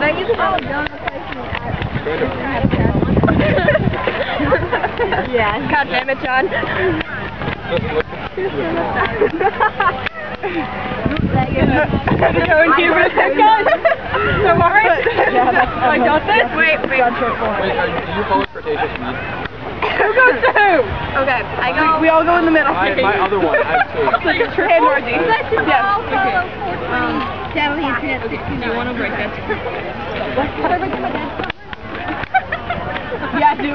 I used to have a donut place in Yeah. God damn it, John. Go and give it a second. So alright. I got this. Wait, wait. Wait, are, do you follow Cretaceous meat? Who goes to who? Okay, I go. We all go in the middle. I, my other one, I have two. Hey, Margie. Let's just Yes, all okay. follow 420 Sally Internet 69. Do you want to break that? Yeah, do it.